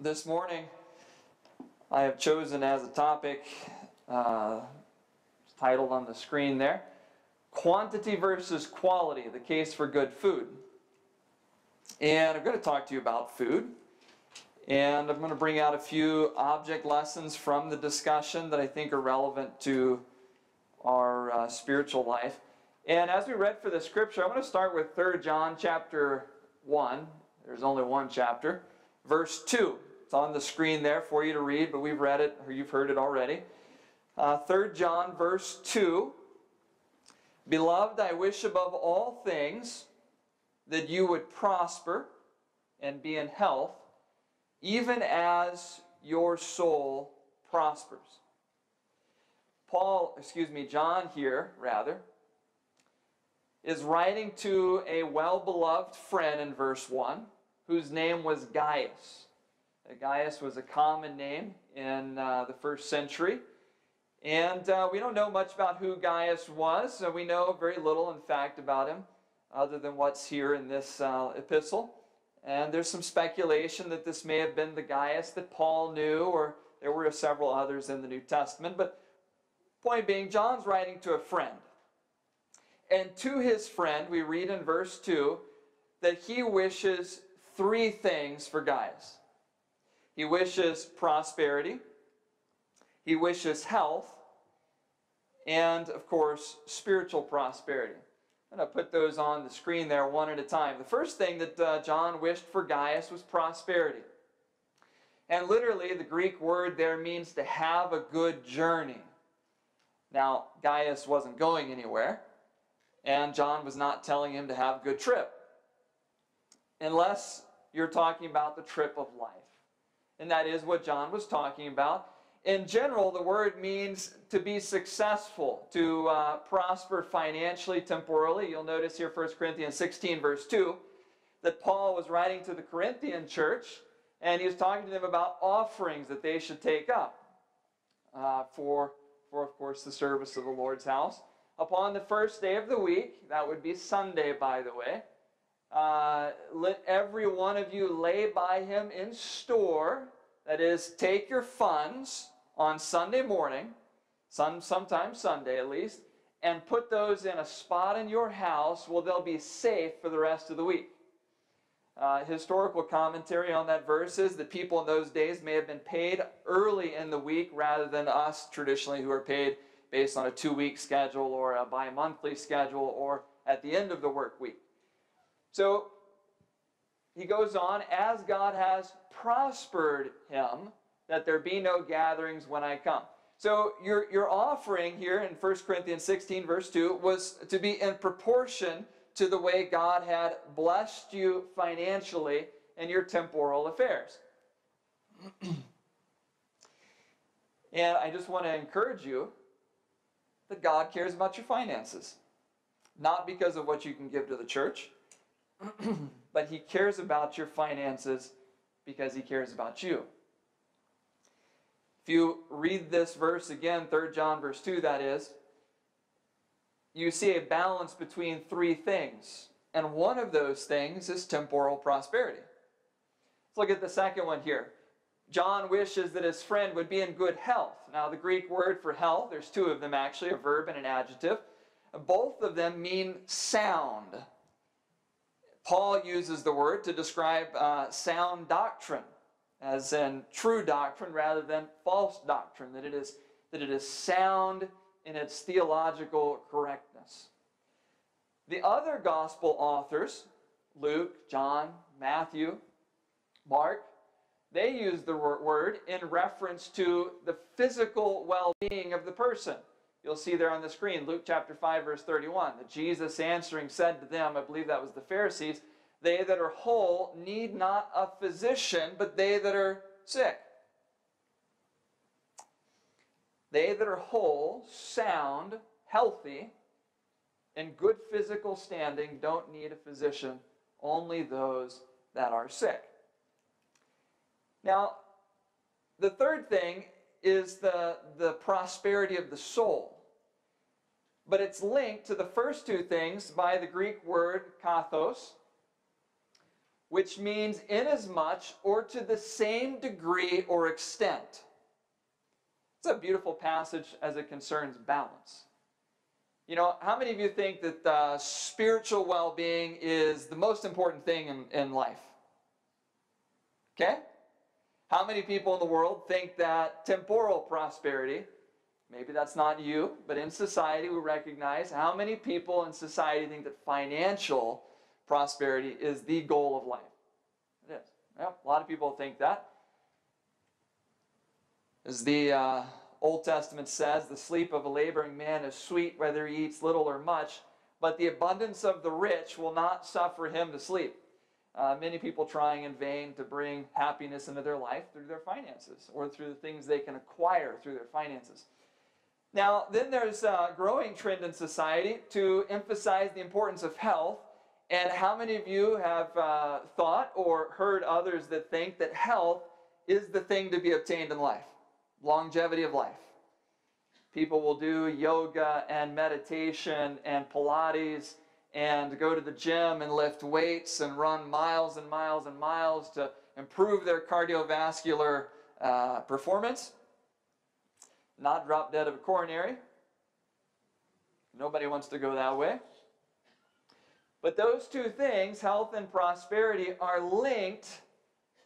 This morning, I have chosen as a topic, uh, titled on the screen there, Quantity versus Quality, the case for good food. And I'm going to talk to you about food. And I'm going to bring out a few object lessons from the discussion that I think are relevant to our uh, spiritual life. And as we read for the scripture, I'm going to start with 3 John chapter 1. There's only one chapter. Verse 2. It's on the screen there for you to read, but we've read it or you've heard it already. Uh, 3 John, verse 2. Beloved, I wish above all things that you would prosper and be in health, even as your soul prospers. Paul, excuse me, John here, rather, is writing to a well beloved friend in verse 1 whose name was Gaius. Gaius was a common name in uh, the first century. And uh, we don't know much about who Gaius was. So we know very little, in fact, about him, other than what's here in this uh, epistle. And there's some speculation that this may have been the Gaius that Paul knew, or there were several others in the New Testament. But point being, John's writing to a friend. And to his friend, we read in verse 2 that he wishes three things for Gaius. He wishes prosperity, he wishes health, and of course, spiritual prosperity. I'm going to put those on the screen there one at a time. The first thing that uh, John wished for Gaius was prosperity. And literally, the Greek word there means to have a good journey. Now, Gaius wasn't going anywhere, and John was not telling him to have a good trip. Unless you're talking about the trip of life. And that is what John was talking about. In general, the word means to be successful, to uh, prosper financially, temporally. You'll notice here 1 Corinthians 16, verse 2, that Paul was writing to the Corinthian church, and he was talking to them about offerings that they should take up uh, for, for, of course, the service of the Lord's house. Upon the first day of the week, that would be Sunday, by the way, uh, let every one of you lay by him in store. That is, take your funds on Sunday morning, some, sometimes Sunday at least, and put those in a spot in your house where they'll be safe for the rest of the week. Uh, historical commentary on that verse is that people in those days may have been paid early in the week rather than us traditionally who are paid based on a two week schedule or a bi monthly schedule or at the end of the work week. So he goes on, as God has prospered him, that there be no gatherings when I come. So your, your offering here in 1 Corinthians 16, verse 2, was to be in proportion to the way God had blessed you financially in your temporal affairs. and I just want to encourage you that God cares about your finances. Not because of what you can give to the church, but he cares about your finances because he cares about you. If you read this verse again, 3 John verse 2, that is, you see a balance between three things. And one of those things is temporal prosperity. Let's look at the second one here. John wishes that his friend would be in good health. Now, the Greek word for health, there's two of them actually, a verb and an adjective. Both of them mean sound. Paul uses the word to describe uh, sound doctrine, as in true doctrine rather than false doctrine, that it is, that it is sound in its theological correctness. The other gospel authors, Luke, John, Matthew, Mark, they use the word in reference to the physical well being of the person. You'll see there on the screen, Luke chapter 5, verse 31, that Jesus answering said to them, I believe that was the Pharisees, they that are whole need not a physician, but they that are sick. They that are whole, sound, healthy, in good physical standing don't need a physician, only those that are sick. Now, the third thing is the, the prosperity of the soul. But it's linked to the first two things by the Greek word kathos, which means inasmuch or to the same degree or extent. It's a beautiful passage as it concerns balance. You know, how many of you think that uh, spiritual well being is the most important thing in, in life? Okay? How many people in the world think that temporal prosperity, maybe that's not you, but in society we recognize how many people in society think that financial prosperity is the goal of life? It is. Yep, a lot of people think that. As the uh, Old Testament says, the sleep of a laboring man is sweet whether he eats little or much, but the abundance of the rich will not suffer him to sleep. Uh, many people trying in vain to bring happiness into their life through their finances or through the things they can acquire through their finances. Now, then there's a growing trend in society to emphasize the importance of health. And how many of you have uh, thought or heard others that think that health is the thing to be obtained in life? longevity of life. People will do yoga and meditation and Pilates and go to the gym and lift weights and run miles and miles and miles to improve their cardiovascular uh, performance. Not drop dead of a coronary. Nobody wants to go that way. But those two things, health and prosperity, are linked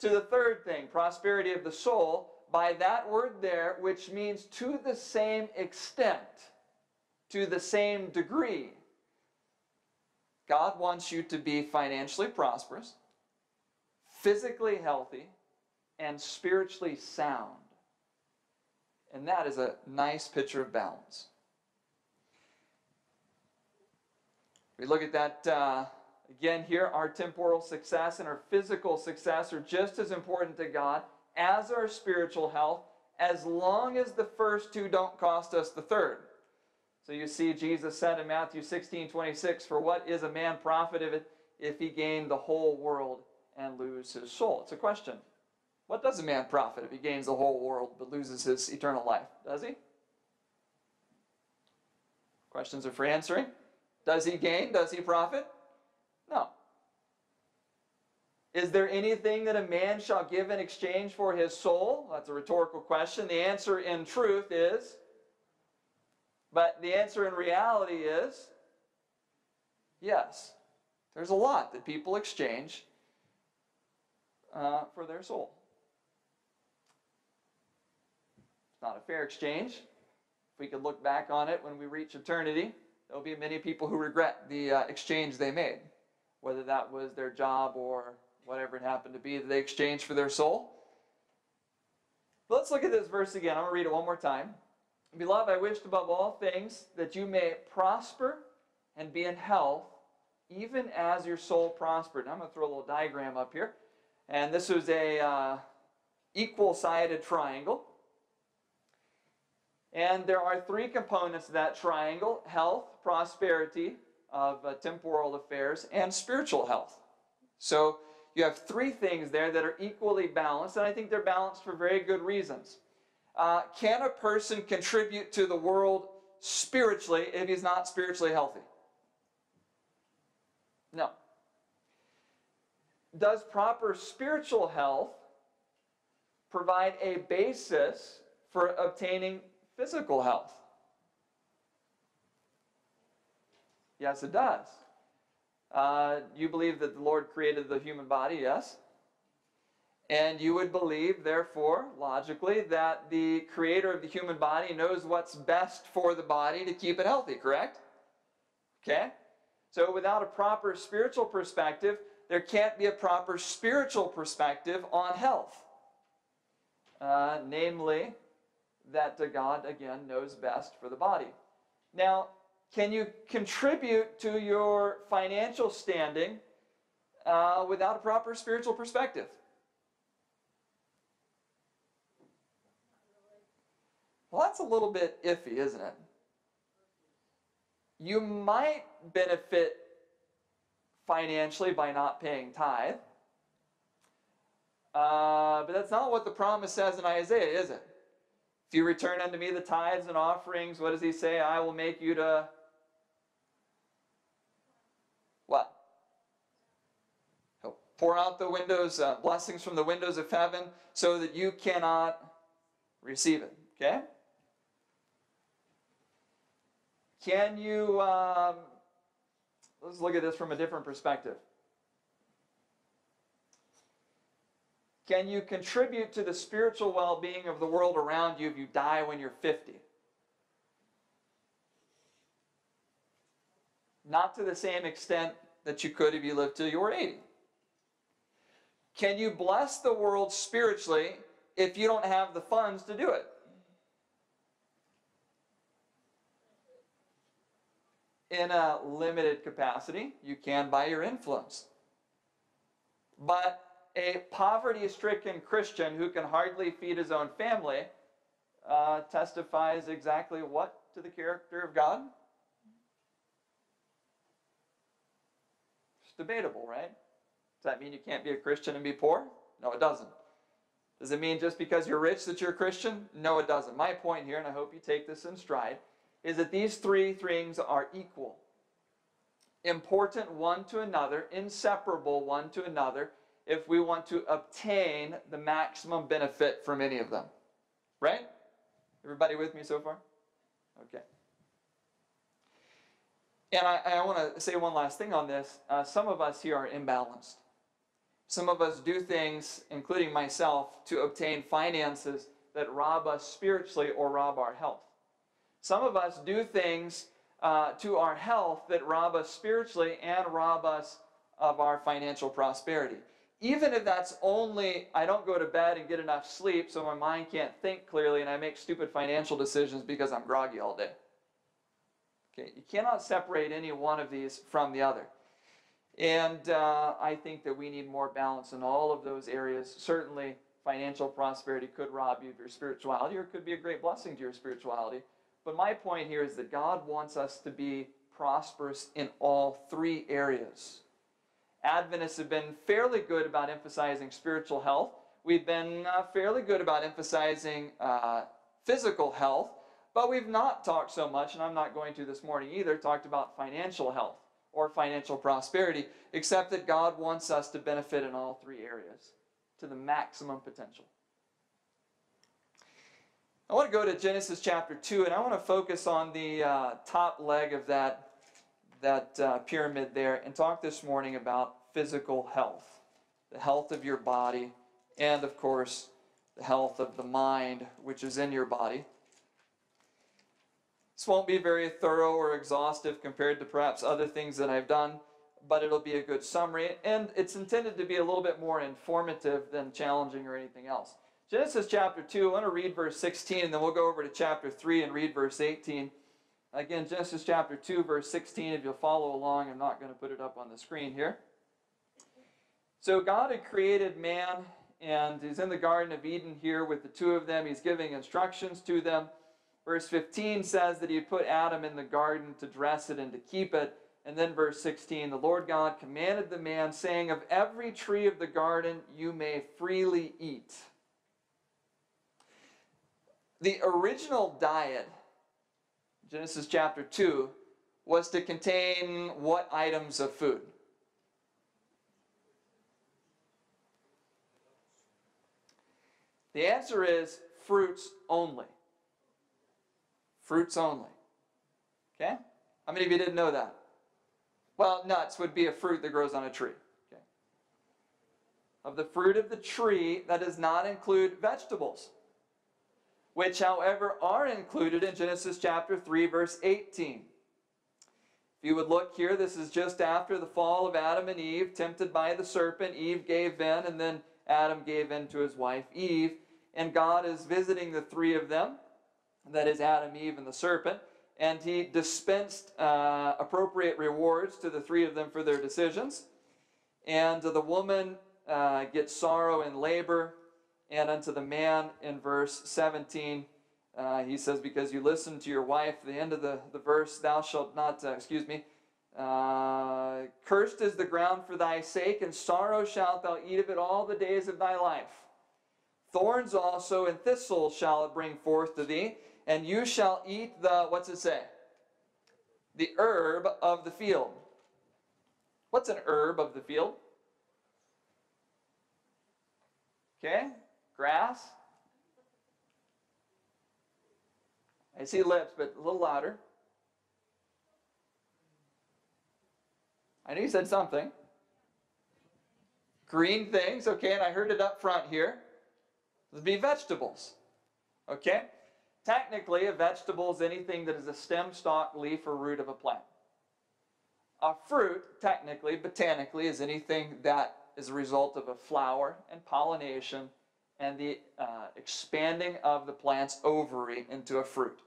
to the third thing, prosperity of the soul, by that word there, which means to the same extent, to the same degree. God wants you to be financially prosperous, physically healthy, and spiritually sound. And that is a nice picture of balance. We look at that uh, again here. Our temporal success and our physical success are just as important to God as our spiritual health, as long as the first two don't cost us the third. So you see, Jesus said in Matthew 16 26, For what is a man profited if he gain the whole world and lose his soul? It's a question. What does a man profit if he gains the whole world but loses his eternal life? Does he? Questions are for answering. Does he gain? Does he profit? No. Is there anything that a man shall give in exchange for his soul? That's a rhetorical question. The answer in truth is, but the answer in reality is, yes. There's a lot that people exchange uh, for their soul. It's not a fair exchange. If we could look back on it when we reach eternity, there'll be many people who regret the uh, exchange they made, whether that was their job or whatever it happened to be that they exchanged for their soul. But let's look at this verse again. I'm going to read it one more time. Beloved, I wished above all things that you may prosper and be in health, even as your soul prospered. I'm going to throw a little diagram up here. And this was a uh, equal-sided triangle. And there are three components to that triangle, health, prosperity of uh, temporal affairs, and spiritual health. So you have three things there that are equally balanced, and I think they're balanced for very good reasons. Uh, can a person contribute to the world spiritually if he's not spiritually healthy? No. Does proper spiritual health provide a basis for obtaining physical health? Yes, it does. Uh, you believe that the Lord created the human body, yes? And you would believe, therefore, logically, that the creator of the human body knows what's best for the body to keep it healthy, correct? Okay? So without a proper spiritual perspective, there can't be a proper spiritual perspective on health. Uh, namely, that God, again, knows best for the body. Now, can you contribute to your financial standing uh, without a proper spiritual perspective? Well, that's a little bit iffy, isn't it? You might benefit financially by not paying tithe. Uh, but that's not what the promise says in Isaiah, is it? If you return unto me the tithes and offerings, what does he say? I will make you to What? He'll pour out the windows, uh, blessings from the windows of heaven, so that you cannot receive it. Okay? Can you, um, let's look at this from a different perspective. Can you contribute to the spiritual well being of the world around you if you die when you're 50? Not to the same extent that you could if you lived till you were 80. Can you bless the world spiritually if you don't have the funds to do it? In a limited capacity, you can by your influence. But a poverty stricken Christian who can hardly feed his own family uh, testifies exactly what to the character of God? It's debatable, right? Does that mean you can't be a Christian and be poor? No, it doesn't. Does it mean just because you're rich that you're a Christian? No, it doesn't. My point here, and I hope you take this in stride, is that these three things are equal. Important one to another, inseparable one to another, if we want to obtain the maximum benefit from any of them. Right? Everybody with me so far? Okay. And I, I want to say one last thing on this. Uh, some of us here are imbalanced. Some of us do things, including myself, to obtain finances that rob us spiritually or rob our health. Some of us do things uh, to our health that rob us spiritually and rob us of our financial prosperity even if that's only I don't go to bed and get enough sleep so my mind can't think clearly and I make stupid financial decisions because I'm groggy all day. Okay, you cannot separate any one of these from the other. And uh, I think that we need more balance in all of those areas. Certainly, financial prosperity could rob you of your spirituality or it could be a great blessing to your spirituality. But my point here is that God wants us to be prosperous in all three areas. Adventists have been fairly good about emphasizing spiritual health. We've been uh, fairly good about emphasizing uh, physical health, but we've not talked so much, and I'm not going to this morning either, talked about financial health or financial prosperity, except that God wants us to benefit in all three areas to the maximum potential. I want to go to Genesis chapter 2, and I want to focus on the uh, top leg of that that uh, pyramid there and talk this morning about physical health, the health of your body, and of course, the health of the mind, which is in your body. This won't be very thorough or exhaustive compared to perhaps other things that I've done, but it'll be a good summary, and it's intended to be a little bit more informative than challenging or anything else. Genesis chapter 2, I want to read verse 16, and then we'll go over to chapter 3 and read verse 18. Again, Genesis chapter 2, verse 16, if you'll follow along, I'm not going to put it up on the screen here. So God had created man, and he's in the Garden of Eden here with the two of them. He's giving instructions to them. Verse 15 says that he put Adam in the garden to dress it and to keep it. And then verse 16, the Lord God commanded the man, saying, Of every tree of the garden you may freely eat. The original diet Genesis chapter 2, was to contain what items of food? The answer is fruits only. Fruits only. Okay? How many of you didn't know that? Well, nuts would be a fruit that grows on a tree. Okay. Of the fruit of the tree, that does not include vegetables which, however, are included in Genesis chapter 3, verse 18. If you would look here, this is just after the fall of Adam and Eve, tempted by the serpent. Eve gave in, and then Adam gave in to his wife Eve. And God is visiting the three of them, that is Adam, Eve, and the serpent. And he dispensed uh, appropriate rewards to the three of them for their decisions. And the woman uh, gets sorrow and labor and unto the man in verse 17, uh, he says, Because you listened to your wife, the end of the, the verse, thou shalt not, uh, excuse me, uh, cursed is the ground for thy sake, and sorrow shalt thou eat of it all the days of thy life. Thorns also and thistles shall it bring forth to thee, and you shall eat the, what's it say? The herb of the field. What's an herb of the field? Okay? Grass. I see lips, but a little louder. I knew you said something. Green things, okay, and I heard it up front here. Would be vegetables. Okay? Technically, a vegetable is anything that is a stem, stalk, leaf, or root of a plant. A fruit, technically, botanically, is anything that is a result of a flower and pollination and the uh, expanding of the plant's ovary into a fruit.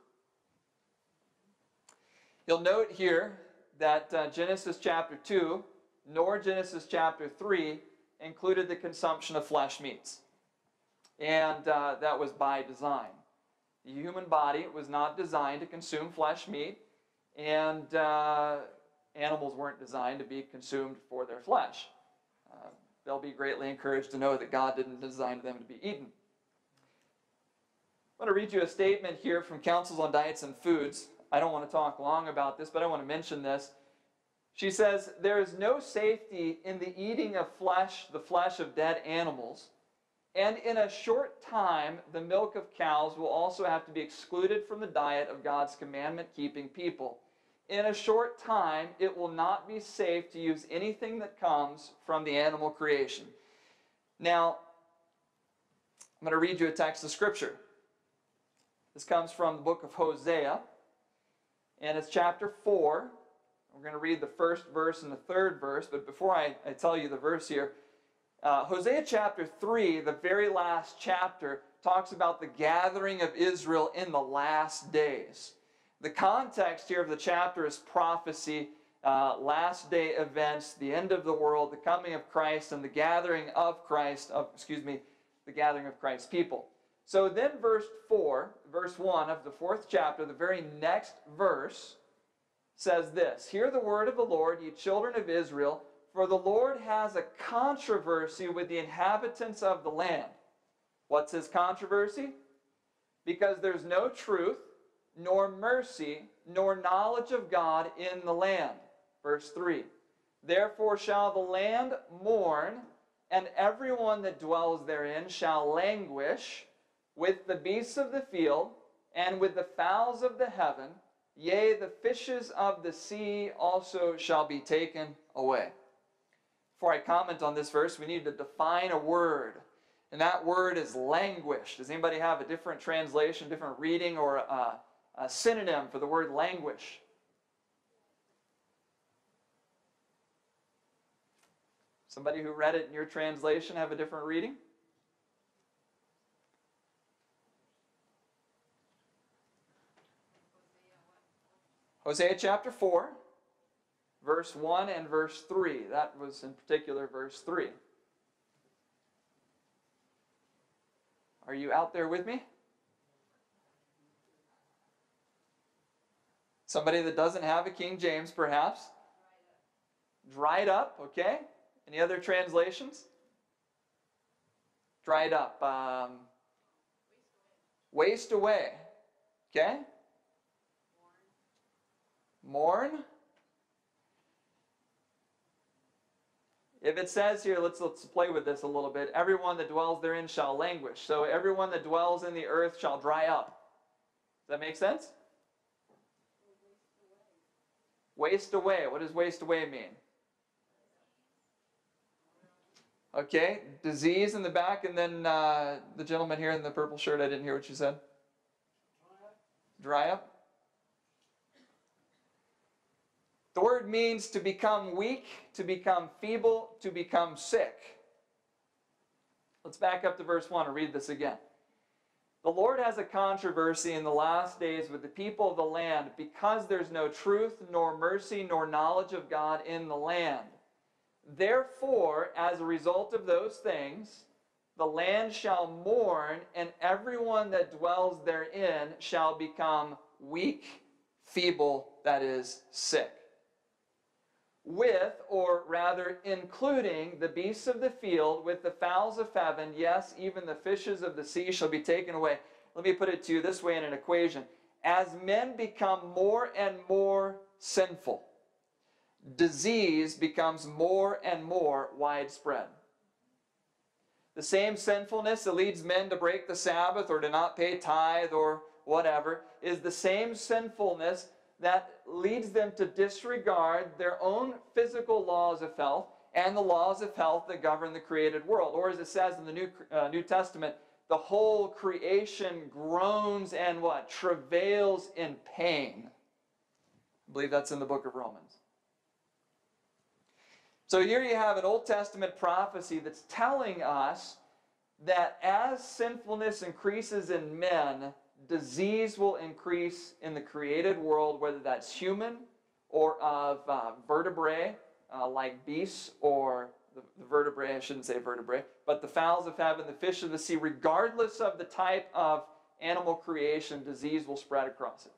You'll note here that uh, Genesis chapter 2 nor Genesis chapter 3 included the consumption of flesh meats. And uh, that was by design. The human body was not designed to consume flesh meat, and uh, animals weren't designed to be consumed for their flesh. They'll be greatly encouraged to know that God didn't design them to be eaten. I'm going to read you a statement here from Counsels on Diets and Foods. I don't want to talk long about this, but I want to mention this. She says, There is no safety in the eating of flesh, the flesh of dead animals. And in a short time, the milk of cows will also have to be excluded from the diet of God's commandment keeping people. In a short time, it will not be safe to use anything that comes from the animal creation. Now, I'm going to read you a text of Scripture. This comes from the book of Hosea, and it's chapter 4. We're going to read the first verse and the third verse, but before I, I tell you the verse here, uh, Hosea chapter 3, the very last chapter, talks about the gathering of Israel in the last days. The context here of the chapter is prophecy, uh, last day events, the end of the world, the coming of Christ, and the gathering of Christ, of, excuse me, the gathering of Christ's people. So then, verse 4, verse 1 of the fourth chapter, the very next verse, says this Hear the word of the Lord, ye children of Israel, for the Lord has a controversy with the inhabitants of the land. What's his controversy? Because there's no truth, nor mercy, nor knowledge of God in the land. Verse 3 Therefore shall the land mourn, and everyone that dwells therein shall languish with the beasts of the field, and with the fowls of the heaven, yea, the fishes of the sea also shall be taken away. Before I comment on this verse, we need to define a word. And that word is languish. Does anybody have a different translation, different reading, or a, a synonym for the word languish? Somebody who read it in your translation have a different reading? Hosea chapter 4, verse 1 and verse 3. That was in particular verse 3. Are you out there with me? Somebody that doesn't have a King James, perhaps? Dried up, okay? Any other translations? Dried up. Um, waste away, okay? mourn. If it says here, let's, let's play with this a little bit. Everyone that dwells therein shall languish. So everyone that dwells in the earth shall dry up. Does that make sense? Waste away. What does waste away mean? Okay, disease in the back, and then uh, the gentleman here in the purple shirt, I didn't hear what you said. Dry up. The word means to become weak, to become feeble, to become sick. Let's back up to verse 1 and read this again. The Lord has a controversy in the last days with the people of the land because there's no truth, nor mercy, nor knowledge of God in the land. Therefore, as a result of those things, the land shall mourn, and everyone that dwells therein shall become weak, feeble, that is, sick with, or rather including, the beasts of the field, with the fowls of heaven, yes, even the fishes of the sea shall be taken away. Let me put it to you this way in an equation. As men become more and more sinful, disease becomes more and more widespread. The same sinfulness that leads men to break the Sabbath or to not pay tithe or whatever is the same sinfulness that leads them to disregard their own physical laws of health and the laws of health that govern the created world. Or as it says in the New, uh, New Testament, the whole creation groans and what? Travails in pain. I believe that's in the book of Romans. So here you have an Old Testament prophecy that's telling us that as sinfulness increases in men, disease will increase in the created world, whether that's human or of uh, vertebrae uh, like beasts or the, the vertebrae, I shouldn't say vertebrae, but the fowls of heaven, the fish of the sea, regardless of the type of animal creation, disease will spread across it.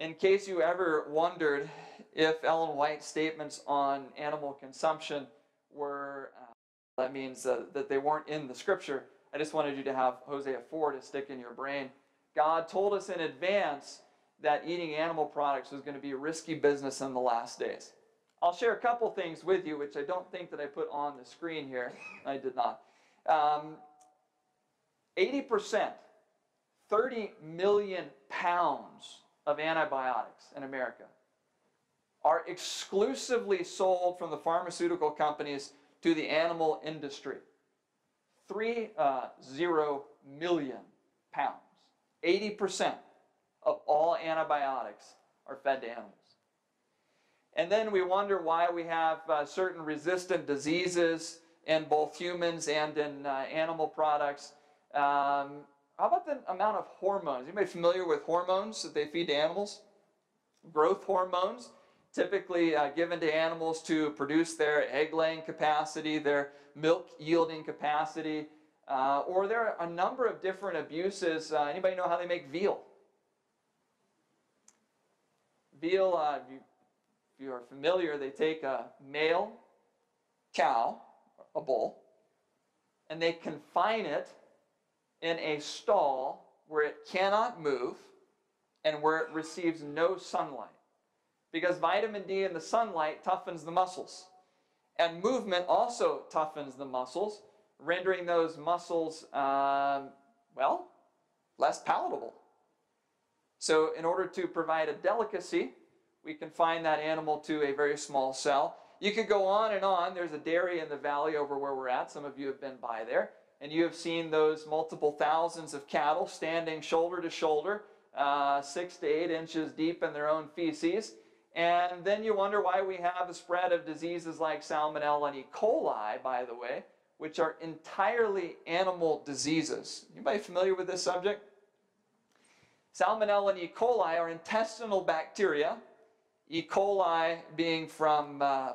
In case you ever wondered if Ellen White's statements on animal consumption were, uh, that means uh, that they weren't in the scripture, I just wanted you to have Hosea 4 to stick in your brain. God told us in advance that eating animal products was going to be a risky business in the last days. I'll share a couple things with you, which I don't think that I put on the screen here. I did not. Um, 80%, 30 million pounds of antibiotics in America are exclusively sold from the pharmaceutical companies to the animal industry three uh, zero million pounds. 80% of all antibiotics are fed to animals. And then we wonder why we have uh, certain resistant diseases in both humans and in uh, animal products. Um, how about the amount of hormones? Anybody familiar with hormones that they feed to animals? Growth hormones typically uh, given to animals to produce their egg laying capacity, their milk yielding capacity, uh, or there are a number of different abuses. Uh, anybody know how they make veal? Veal, uh, if, you, if you are familiar, they take a male cow, a bull, and they confine it in a stall where it cannot move and where it receives no sunlight because vitamin D in the sunlight toughens the muscles. And movement also toughens the muscles, rendering those muscles, um, well, less palatable. So, in order to provide a delicacy, we confine that animal to a very small cell. You could go on and on. There's a dairy in the valley over where we're at. Some of you have been by there. And you have seen those multiple thousands of cattle standing shoulder to shoulder, uh, six to eight inches deep in their own feces. And then you wonder why we have a spread of diseases like Salmonella and E. coli, by the way, which are entirely animal diseases. Anybody familiar with this subject? Salmonella and E. coli are intestinal bacteria. E. coli being from uh,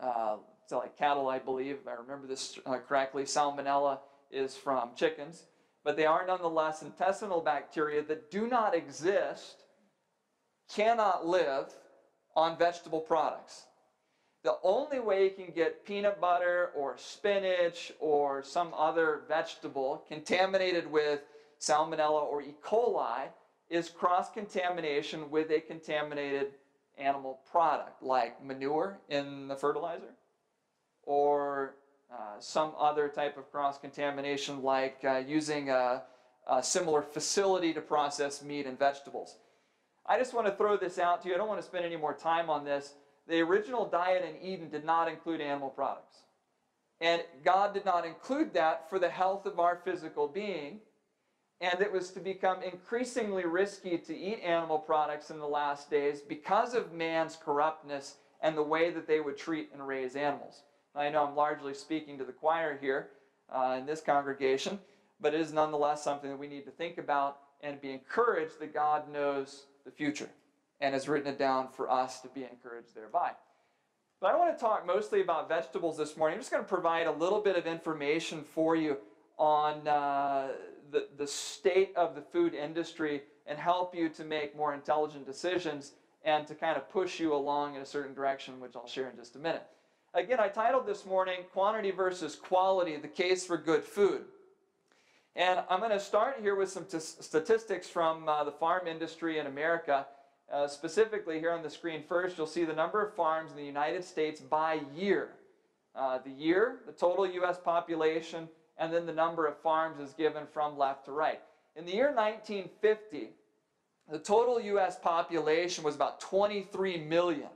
uh, like cattle, I believe, if I remember this uh, correctly. Salmonella is from chickens. But they are nonetheless intestinal bacteria that do not exist cannot live on vegetable products. The only way you can get peanut butter or spinach or some other vegetable contaminated with salmonella or E. coli is cross contamination with a contaminated animal product like manure in the fertilizer or uh, some other type of cross contamination like uh, using a, a similar facility to process meat and vegetables. I just want to throw this out to you. I don't want to spend any more time on this. The original diet in Eden did not include animal products. And God did not include that for the health of our physical being. And it was to become increasingly risky to eat animal products in the last days because of man's corruptness and the way that they would treat and raise animals. Now, I know I'm largely speaking to the choir here uh, in this congregation, but it is nonetheless something that we need to think about and be encouraged that God knows the future and has written it down for us to be encouraged thereby. But I want to talk mostly about vegetables this morning. I'm just going to provide a little bit of information for you on uh, the, the state of the food industry and help you to make more intelligent decisions and to kind of push you along in a certain direction, which I'll share in just a minute. Again, I titled this morning Quantity versus Quality The Case for Good Food. And I'm going to start here with some statistics from uh, the farm industry in America. Uh, specifically here on the screen first, you'll see the number of farms in the United States by year. uh, the year, the total U.S. population, and then the number of farms is given from left to right. In the year 1950, the total U.S. population was about 23 million.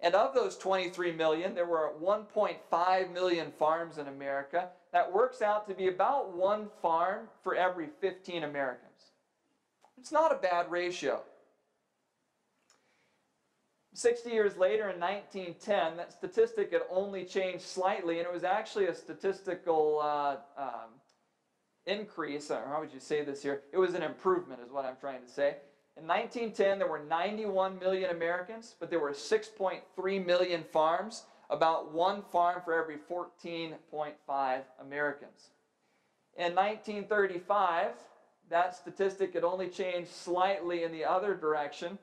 And of those 23 million, there were 1.5 million farms in America. That works out to be about one farm for every 15 Americans. It's not a bad ratio. 60 years later in 1910, that statistic had only changed slightly, and it was actually a statistical uh, um, increase, or how would you say this here? It was an improvement, is what I'm trying to say. In 1910, there were 91 million Americans, but there were 6.3 million farms, about one farm for every 14.5 Americans. In 1935, that statistic had only changed slightly in the other direction.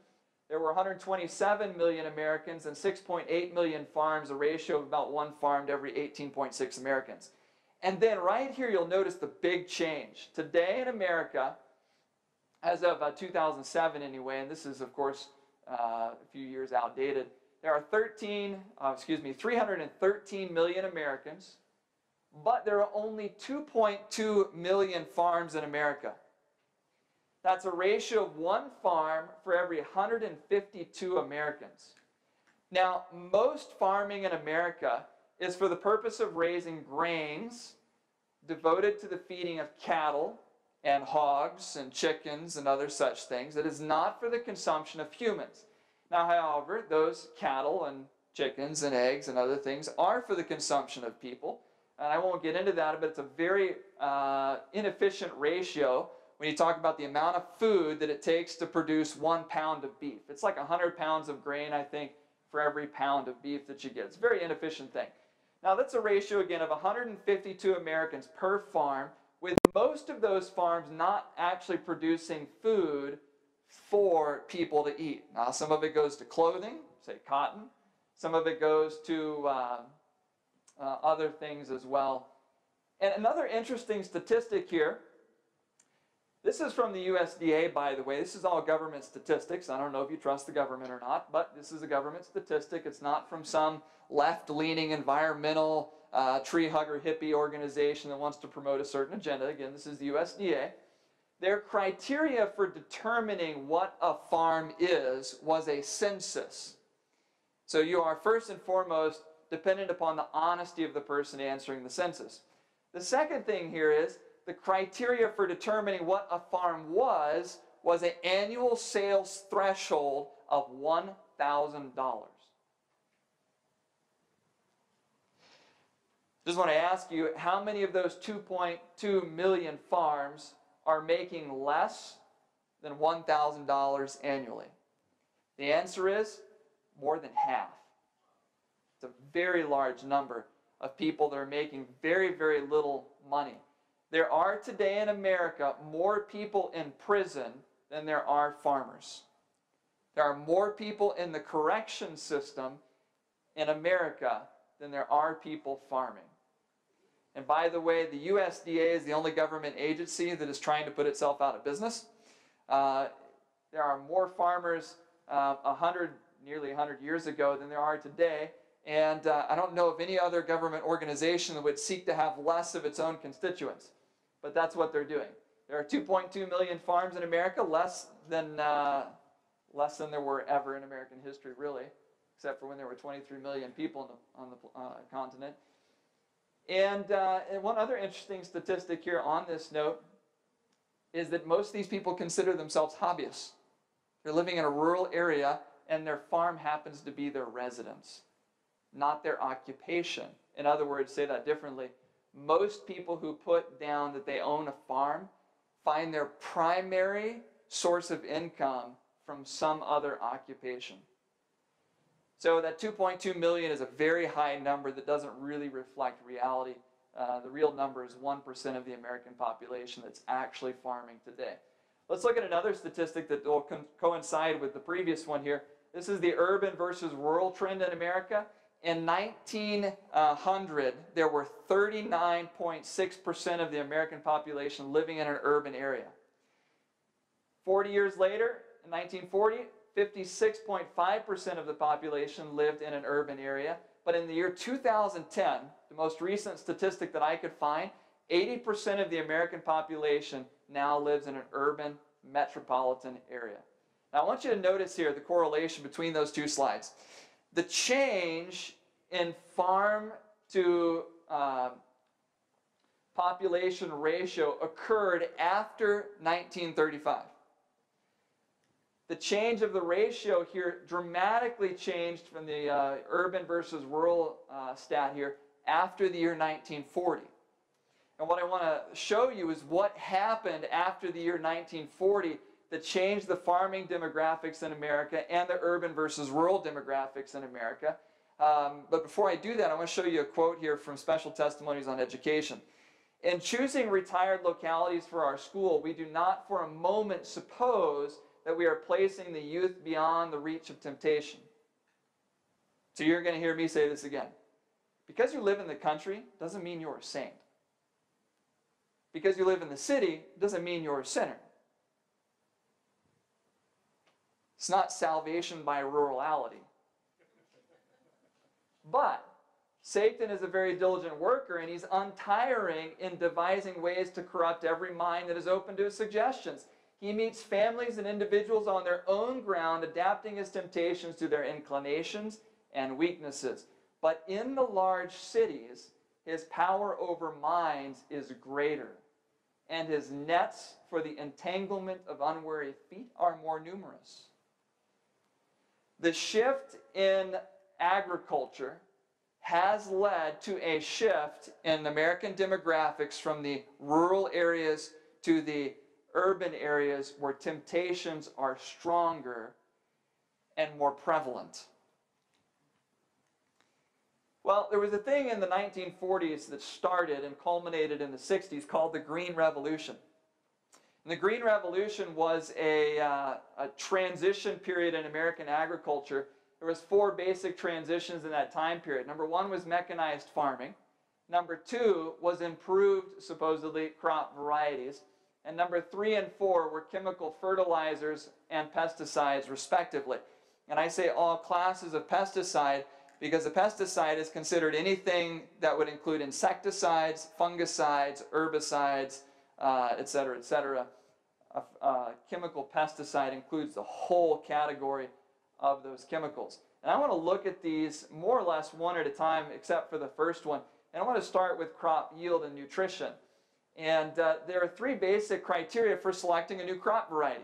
There were 127 million Americans and 6.8 million farms, a ratio of about one farm to every 18.6 Americans. And then right here, you'll notice the big change. Today in America, as of uh, 2007 anyway, and this is of course uh, a few years outdated, there are 13, uh, excuse me, 313 million Americans, but there are only 2.2 million farms in America. That's a ratio of one farm for every 152 Americans. Now, most farming in America is for the purpose of raising grains devoted to the feeding of cattle and hogs and chickens and other such things. It is not for the consumption of humans. Now, however, those cattle and chickens and eggs and other things are for the consumption of people. And I won't get into that, but it's a very uh, inefficient ratio when you talk about the amount of food that it takes to produce one pound of beef. It's like 100 pounds of grain, I think, for every pound of beef that you get. It's a very inefficient thing. Now, that's a ratio, again, of 152 Americans per farm with most of those farms not actually producing food for people to eat. Now, some of it goes to clothing, say cotton. Some of it goes to uh, uh, other things as well. And another interesting statistic here this is from the USDA, by the way. This is all government statistics. I don't know if you trust the government or not, but this is a government statistic. It's not from some left leaning environmental uh, tree hugger hippie organization that wants to promote a certain agenda. Again, this is the USDA. Their criteria for determining what a farm is was a census. So you are first and foremost dependent upon the honesty of the person answering the census. The second thing here is the criteria for determining what a farm was was an annual sales threshold of $1,000. Just want to ask you, how many of those 2.2 million farms are making less than $1,000 annually? The answer is more than half. It's a very large number of people that are making very, very little money. There are today in America more people in prison than there are farmers. There are more people in the correction system in America than there are people farming. And by the way, the USDA is the only government agency that is trying to put itself out of business. Uh, there are more farmers uh, 100, nearly 100 years ago than there are today. And uh, I don't know of any other government organization that would seek to have less of its own constituents. But that's what they're doing. There are 2.2 million farms in America, less than, uh, less than there were ever in American history, really, except for when there were 23 million people on the, on the uh, continent. And, uh, and one other interesting statistic here on this note is that most of these people consider themselves hobbyists. They're living in a rural area and their farm happens to be their residence, not their occupation. In other words, say that differently. Most people who put down that they own a farm find their primary source of income from some other occupation. So that 2.2 million is a very high number that doesn't really reflect reality. Uh, the real number is 1% of the American population that's actually farming today. Let's look at another statistic that will co coincide with the previous one here. This is the urban versus rural trend in America. In 1900, there were 39.6% of the American population living in an urban area. 40 years later, in 1940, 56.5% of the population lived in an urban area. but in the year 2010, the most recent statistic that I could find, 80% of the American population now lives in an urban metropolitan area. Now, I want you to notice here the correlation between those two slides. The change in farm to uh, population ratio occurred after 1935. The change of the ratio here dramatically changed from the uh, urban versus rural uh, stat here after the year 1940. And what I want to show you is what happened after the year 1940 that changed the farming demographics in America and the urban versus rural demographics in America. Um, but before I do that, I want to show you a quote here from Special Testimonies on Education. In choosing retired localities for our school, we do not for a moment suppose that we are placing the youth beyond the reach of temptation. So you're going to hear me say this again. Because you live in the country doesn't mean you're a saint. Because you live in the city doesn't mean you're a sinner. It's not salvation by rurality. But Satan is a very diligent worker and he's untiring in devising ways to corrupt every mind that is open to his suggestions. He meets families and individuals on their own ground, adapting his temptations to their inclinations and weaknesses. But in the large cities, his power over minds is greater, and his nets for the entanglement of unwary feet are more numerous. The shift in agriculture has led to a shift in American demographics from the rural areas to the urban areas where temptations are stronger and more prevalent. Well, there was a thing in the 1940s that started and culminated in the 60s called the Green Revolution. And the Green Revolution was a, uh, a transition period in American agriculture. There was four basic transitions in that time period. Number one was mechanized farming. Number two was improved, supposedly, crop varieties. And number three and four were chemical fertilizers and pesticides, respectively. And I say all classes of pesticide because a pesticide is considered anything that would include insecticides, fungicides, herbicides, uh, et cetera, et cetera. A, a chemical pesticide includes the whole category of those chemicals. And I want to look at these more or less one at a time, except for the first one. And I want to start with crop yield and nutrition. And uh, there are three basic criteria for selecting a new crop variety.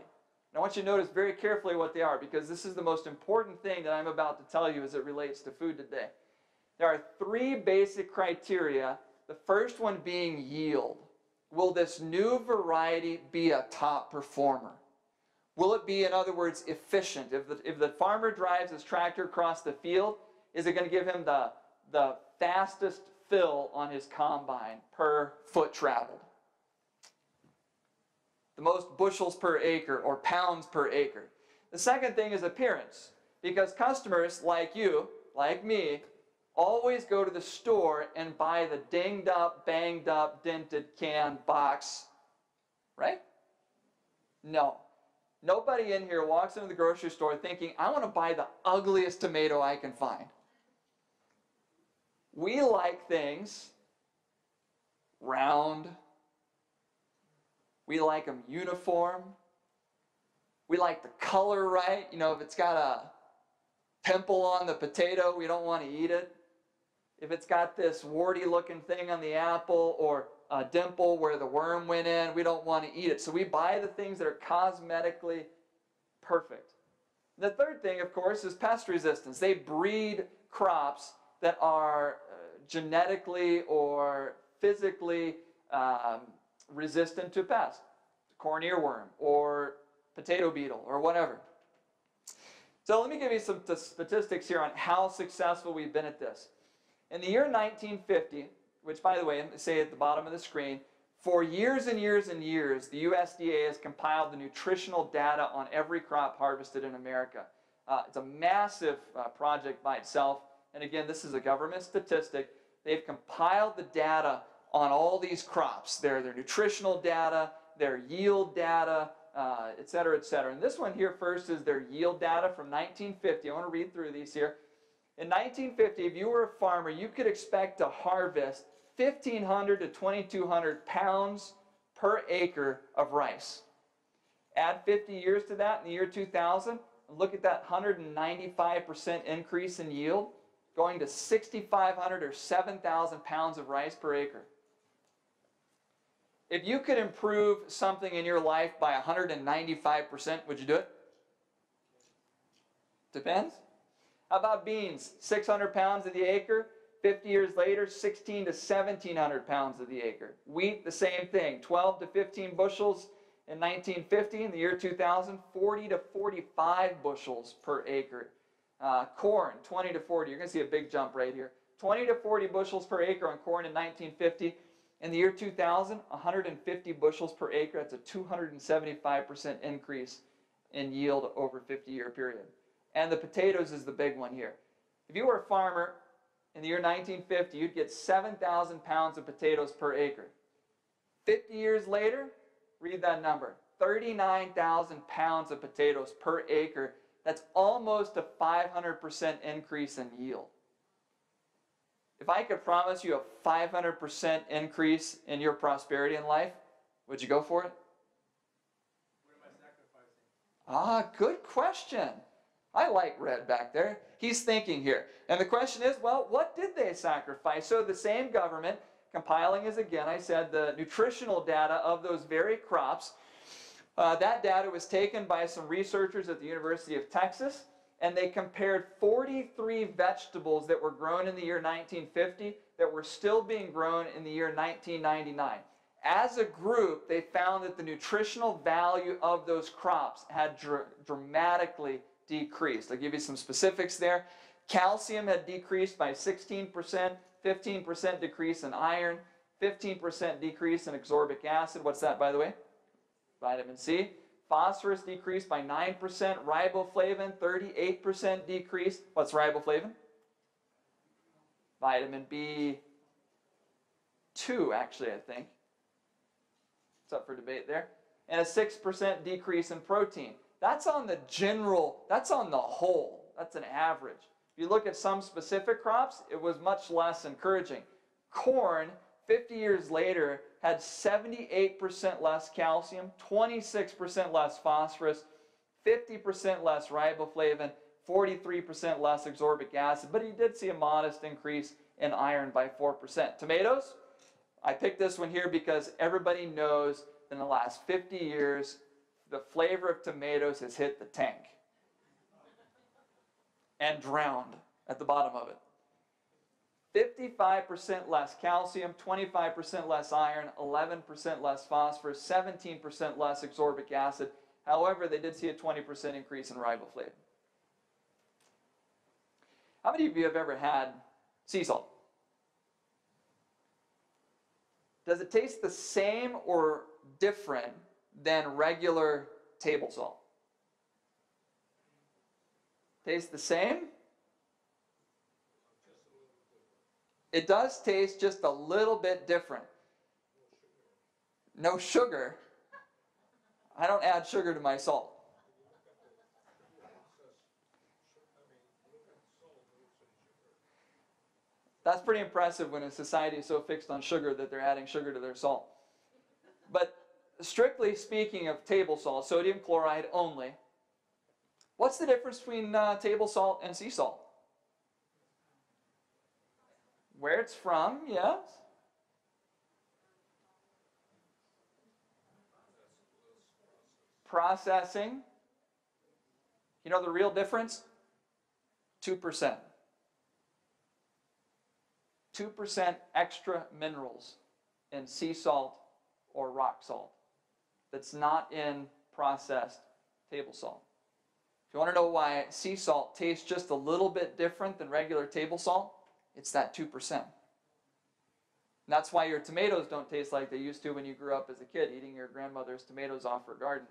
And I want you to notice very carefully what they are because this is the most important thing that I'm about to tell you as it relates to food today. There are three basic criteria, the first one being yield. Will this new variety be a top performer? Will it be, in other words, efficient? If the, if the farmer drives his tractor across the field, is it going to give him the, the fastest fill on his combine per foot traveled. The most bushels per acre or pounds per acre. The second thing is appearance, because customers like you, like me, always go to the store and buy the dinged up, banged up, dented can box, right? No. Nobody in here walks into the grocery store thinking, I want to buy the ugliest tomato I can find. We like things round. We like them uniform. We like the color right. You know, if it's got a pimple on the potato, we don't want to eat it. If it's got this warty looking thing on the apple or a dimple where the worm went in, we don't want to eat it. So we buy the things that are cosmetically perfect. The third thing, of course, is pest resistance. They breed crops that are uh, genetically or physically um, resistant to pests, corn earworm or potato beetle or whatever. So let me give you some statistics here on how successful we've been at this. In the year 1950, which by the way, say at the bottom of the screen, for years and years and years, the USDA has compiled the nutritional data on every crop harvested in America. Uh, it's a massive uh, project by itself. And again, this is a government statistic. They've compiled the data on all these crops, their, their nutritional data, their yield data, uh, et cetera, et cetera. And this one here first is their yield data from 1950. I want to read through these here. In 1950, if you were a farmer, you could expect to harvest 1,500 to 2,200 pounds per acre of rice. Add 50 years to that in the year 2000, and look at that 195% increase in yield, going to 6,500 or 7,000 pounds of rice per acre. If you could improve something in your life by 195%, would you do it? Depends. How about beans? 600 pounds of the acre. 50 years later, 16 to 1700 pounds of the acre. Wheat, the same thing. 12 to 15 bushels in 1950. In the year 2000, 40 to 45 bushels per acre. Uh, corn, 20 to 40. You're going to see a big jump right here. 20 to 40 bushels per acre on corn in 1950. In the year 2000, 150 bushels per acre. That's a 275% increase in yield over a 50 year period. And the potatoes is the big one here. If you were a farmer in the year 1950, you'd get 7,000 pounds of potatoes per acre. 50 years later, read that number 39,000 pounds of potatoes per acre. That's almost a 500% increase in yield. If I could promise you a 500% increase in your prosperity in life, would you go for it? Ah, good question. I like Red back there. He's thinking here. And the question is, well, what did they sacrifice? So the same government compiling is again, I said, the nutritional data of those very crops. Uh, that data was taken by some researchers at the University of Texas, and they compared 43 vegetables that were grown in the year 1950 that were still being grown in the year 1999. As a group, they found that the nutritional value of those crops had dr dramatically decreased. I'll give you some specifics there. Calcium had decreased by 16%, 15% decrease in iron, 15% decrease in ascorbic acid. What's that, by the way? Vitamin C. Phosphorus decreased by 9%. Riboflavin, 38% decrease. What's riboflavin? Vitamin B2, actually, I think. It's up for debate there. And a 6% decrease in protein. That's on the general, that's on the whole. That's an average. If you look at some specific crops, it was much less encouraging. Corn, 50 years later, had 78% less calcium, 26% less phosphorus, 50% less riboflavin, 43% less ascorbic acid, but he did see a modest increase in iron by 4%. Tomatoes, I picked this one here because everybody knows in the last 50 years, the flavor of tomatoes has hit the tank and drowned at the bottom of it. 55% less calcium, 25% less iron, 11% less phosphorus, 17% less ascorbic acid. However, they did see a 20% increase in riboflavin. How many of you have ever had sea salt? Does it taste the same or different than regular table salt. Tastes the same? It does taste just a little bit different. No sugar. I don't add sugar to my salt. That's pretty impressive when a society is so fixed on sugar that they're adding sugar to their salt. But strictly speaking of table salt, sodium chloride only, what's the difference between uh, table salt and sea salt? Where it's from, yes. Processing. You know the real difference? 2%. 2% extra minerals in sea salt or rock salt that's not in processed table salt. If you want to know why sea salt tastes just a little bit different than regular table salt, it's that 2%. And that's why your tomatoes don't taste like they used to when you grew up as a kid eating your grandmother's tomatoes off her garden.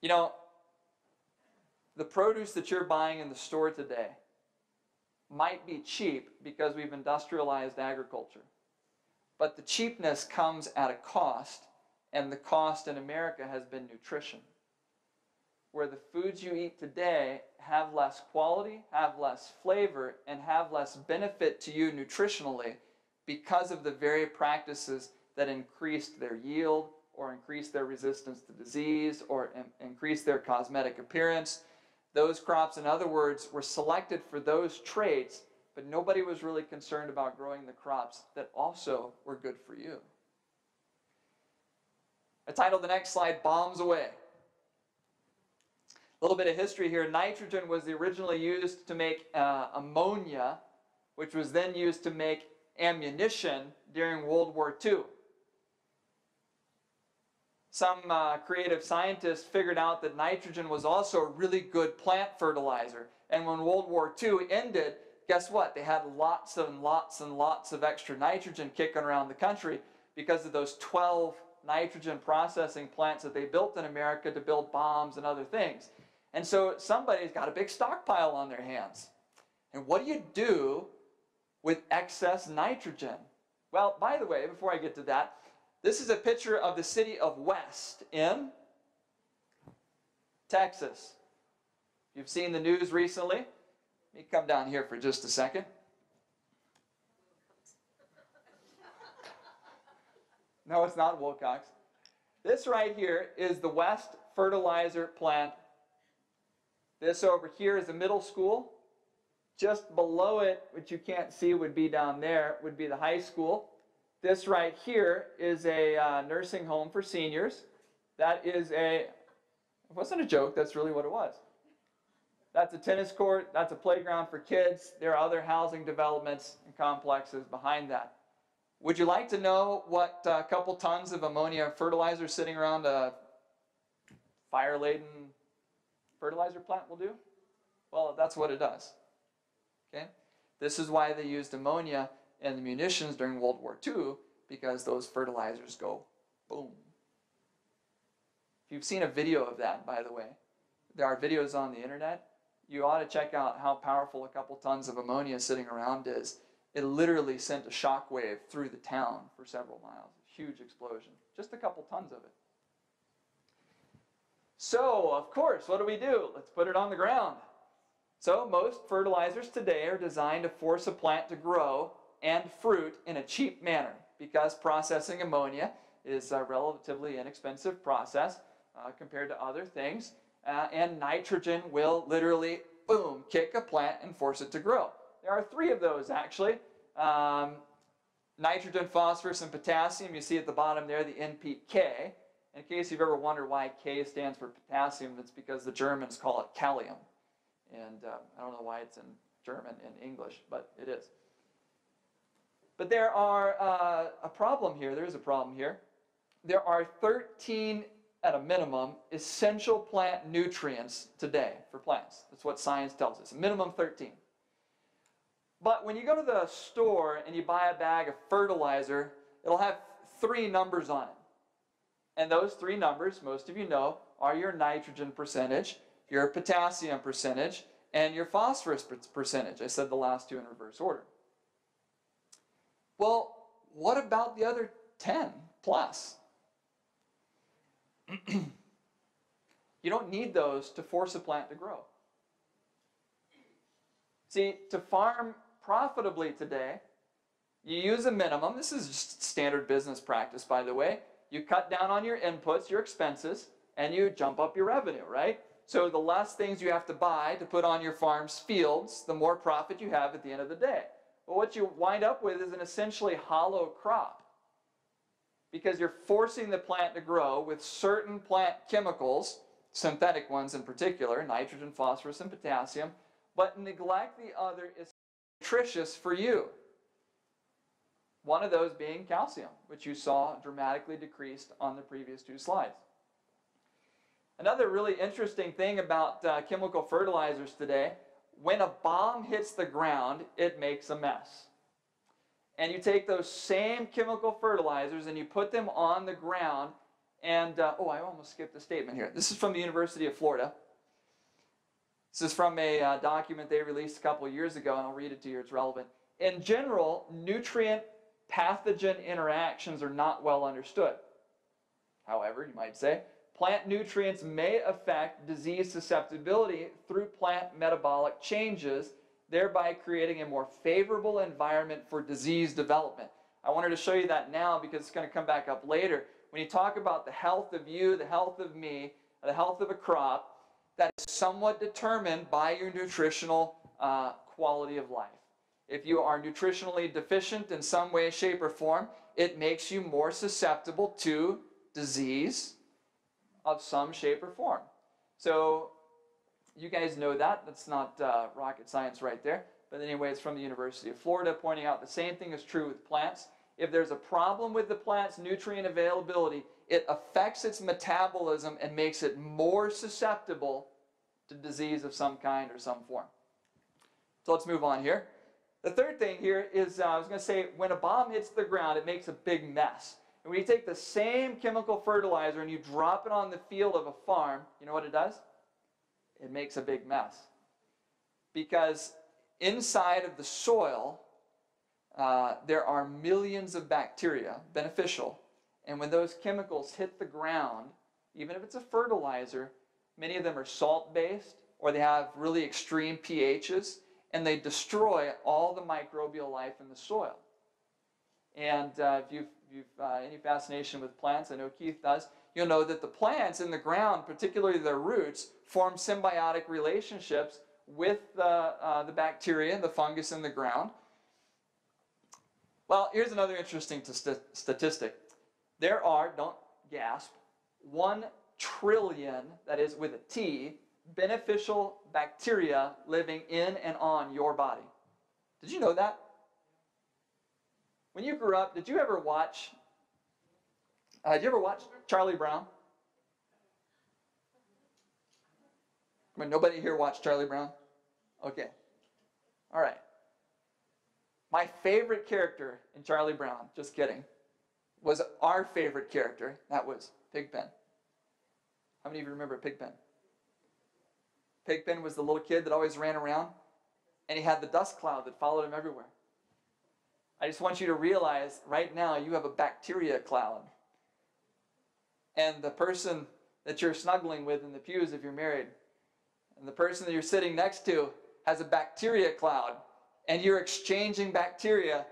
You know, the produce that you're buying in the store today might be cheap because we've industrialized agriculture. But the cheapness comes at a cost, and the cost in America has been nutrition. Where the foods you eat today have less quality, have less flavor, and have less benefit to you nutritionally because of the very practices that increased their yield or increased their resistance to disease or increased their cosmetic appearance. Those crops, in other words, were selected for those traits, but nobody was really concerned about growing the crops that also were good for you. I titled the next slide, Bombs Away. A little bit of history here. Nitrogen was originally used to make uh, ammonia, which was then used to make ammunition during World War II. Some uh, creative scientists figured out that nitrogen was also a really good plant fertilizer. And when World War II ended, guess what? They had lots and lots and lots of extra nitrogen kicking around the country because of those 12 nitrogen processing plants that they built in America to build bombs and other things. And so somebody's got a big stockpile on their hands. And what do you do with excess nitrogen? Well, by the way, before I get to that, this is a picture of the city of West in Texas. You've seen the news recently. Let me come down here for just a second. No, it's not Willcox. This right here is the West Fertilizer Plant this over here is a middle school. Just below it, which you can't see would be down there, would be the high school. This right here is a uh, nursing home for seniors. That is a, it wasn't a joke, that's really what it was. That's a tennis court, that's a playground for kids. There are other housing developments and complexes behind that. Would you like to know what a couple tons of ammonia fertilizer sitting around a fire-laden fertilizer plant will do? Well, that's what it does. Okay? This is why they used ammonia in the munitions during World War II, because those fertilizers go boom. If you've seen a video of that, by the way, there are videos on the internet. You ought to check out how powerful a couple tons of ammonia sitting around is. It literally sent a shock wave through the town for several miles. Huge explosion. Just a couple tons of it. So, of course, what do we do? Let's put it on the ground. So, most fertilizers today are designed to force a plant to grow and fruit in a cheap manner because processing ammonia is a relatively inexpensive process uh, compared to other things. Uh, and nitrogen will literally, boom, kick a plant and force it to grow. There are three of those actually. Um, nitrogen, phosphorus, and potassium. You see at the bottom there the NPK. In case you've ever wondered why K stands for potassium, it's because the Germans call it kalium. And uh, I don't know why it's in German in English, but it is. But there are uh, a problem here. There is a problem here. There are 13, at a minimum, essential plant nutrients today for plants. That's what science tells us. A minimum 13. But when you go to the store and you buy a bag of fertilizer, it'll have three numbers on it. And those three numbers, most of you know, are your nitrogen percentage, your potassium percentage, and your phosphorus percentage. I said the last two in reverse order. Well, what about the other 10 plus? you don't need those to force a plant to grow. See, to farm profitably today, you use a minimum. This is standard business practice, by the way you cut down on your inputs, your expenses, and you jump up your revenue, right? So the less things you have to buy to put on your farm's fields, the more profit you have at the end of the day. But what you wind up with is an essentially hollow crop because you're forcing the plant to grow with certain plant chemicals, synthetic ones in particular, nitrogen, phosphorus, and potassium, but neglect the other is nutritious for you. One of those being calcium, which you saw dramatically decreased on the previous two slides. Another really interesting thing about uh, chemical fertilizers today, when a bomb hits the ground, it makes a mess. And you take those same chemical fertilizers and you put them on the ground and, uh, oh, I almost skipped a statement here. This is from the University of Florida. This is from a uh, document they released a couple years ago, and I'll read it to you, it's relevant. In general, nutrient pathogen interactions are not well understood. However, you might say, plant nutrients may affect disease susceptibility through plant metabolic changes, thereby creating a more favorable environment for disease development. I wanted to show you that now because it's going to come back up later. When you talk about the health of you, the health of me, the health of a crop, that is somewhat determined by your nutritional uh, quality of life. If you are nutritionally deficient in some way, shape, or form, it makes you more susceptible to disease of some shape or form. So you guys know that. That's not uh, rocket science right there. But anyway, it's from the University of Florida pointing out the same thing is true with plants. If there's a problem with the plant's nutrient availability, it affects its metabolism and makes it more susceptible to disease of some kind or some form. So let's move on here. The third thing here is uh, I was going to say when a bomb hits the ground, it makes a big mess. And when you take the same chemical fertilizer and you drop it on the field of a farm, you know what it does? It makes a big mess. Because inside of the soil, uh, there are millions of bacteria, beneficial, and when those chemicals hit the ground, even if it's a fertilizer, many of them are salt based or they have really extreme pHs and they destroy all the microbial life in the soil. And uh, if you've, you've uh, any fascination with plants, I know Keith does, you'll know that the plants in the ground, particularly their roots, form symbiotic relationships with the, uh, the bacteria and the fungus in the ground. Well, here's another interesting st statistic. There are, don't gasp, one trillion, that is with a T, beneficial bacteria living in and on your body. Did you know that? When you grew up, did you ever watch? Uh, did you ever watch Charlie Brown? When nobody here watched Charlie Brown? Okay. All right. My favorite character in Charlie Brown, just kidding, was our favorite character. That was Pigpen. How many of you remember Pigpen? Pigpen was the little kid that always ran around, and he had the dust cloud that followed him everywhere. I just want you to realize right now you have a bacteria cloud. And the person that you're snuggling with in the pews if you're married, and the person that you're sitting next to has a bacteria cloud, and you're exchanging bacteria,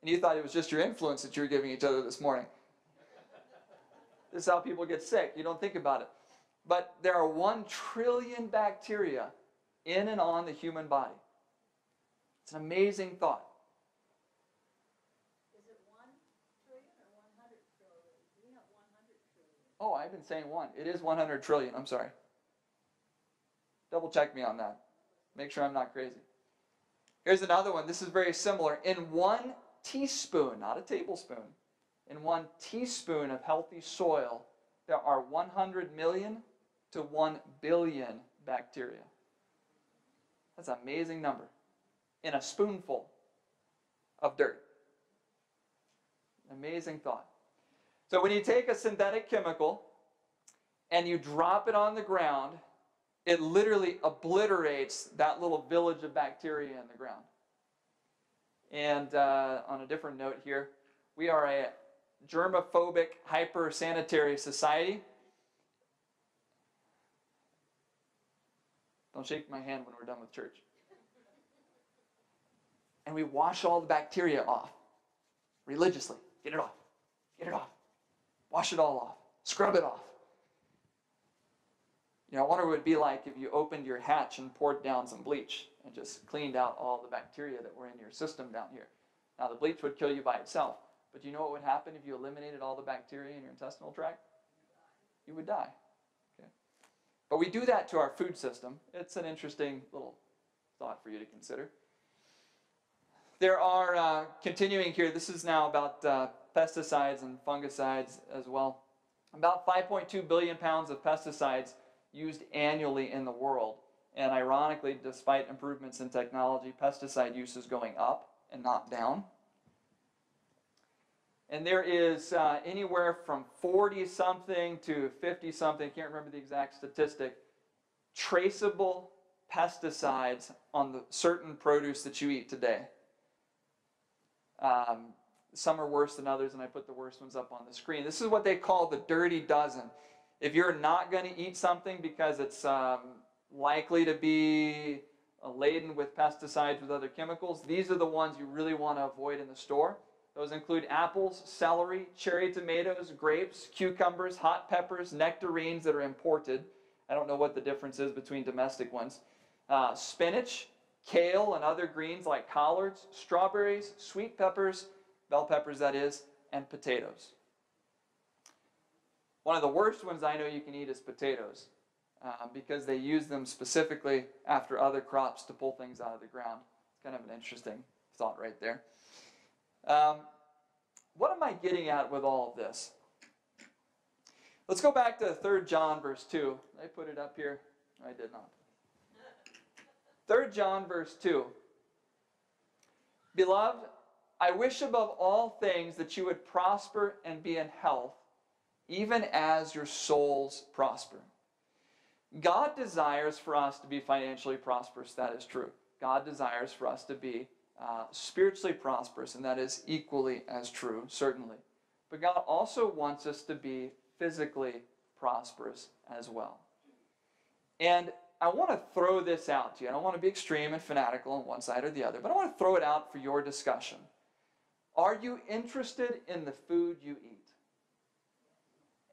and you thought it was just your influence that you were giving each other this morning. this is how people get sick. You don't think about it. But there are one trillion bacteria in and on the human body. It's an amazing thought. Is it one trillion or one hundred trillion? We have one hundred trillion. Oh, I've been saying one. It is 100 trillion. I'm sorry. Double check me on that. Make sure I'm not crazy. Here's another one. This is very similar. In one teaspoon, not a tablespoon, in one teaspoon of healthy soil, there are 100 million to 1 billion bacteria. That's an amazing number. In a spoonful of dirt. Amazing thought. So when you take a synthetic chemical and you drop it on the ground, it literally obliterates that little village of bacteria in the ground. And uh, on a different note here, we are a germophobic hypersanitary society. Don't shake my hand when we're done with church. And we wash all the bacteria off religiously. Get it off. Get it off. Wash it all off. Scrub it off. You know, I wonder what it would be like if you opened your hatch and poured down some bleach and just cleaned out all the bacteria that were in your system down here. Now, the bleach would kill you by itself, but you know what would happen if you eliminated all the bacteria in your intestinal tract? You would die. But we do that to our food system. It's an interesting little thought for you to consider. There are, uh, continuing here, this is now about uh, pesticides and fungicides as well. About 5.2 billion pounds of pesticides used annually in the world. And ironically, despite improvements in technology, pesticide use is going up and not down. And there is uh, anywhere from 40 something to 50 something, I can't remember the exact statistic, traceable pesticides on the certain produce that you eat today. Um, some are worse than others, and I put the worst ones up on the screen. This is what they call the dirty dozen. If you're not going to eat something because it's um, likely to be laden with pesticides, with other chemicals, these are the ones you really want to avoid in the store. Those include apples, celery, cherry tomatoes, grapes, cucumbers, hot peppers, nectarines that are imported. I don't know what the difference is between domestic ones. Uh, spinach, kale, and other greens like collards, strawberries, sweet peppers, bell peppers, that is, and potatoes. One of the worst ones I know you can eat is potatoes uh, because they use them specifically after other crops to pull things out of the ground. It's kind of an interesting thought right there. Um, what am I getting at with all of this? Let's go back to 3 John verse 2. I put it up here? I did not. 3 John verse 2. Beloved, I wish above all things that you would prosper and be in health, even as your souls prosper. God desires for us to be financially prosperous, that is true. God desires for us to be uh, spiritually prosperous, and that is equally as true, certainly. But God also wants us to be physically prosperous as well. And I want to throw this out to you. I don't want to be extreme and fanatical on one side or the other, but I want to throw it out for your discussion. Are you interested in the food you eat?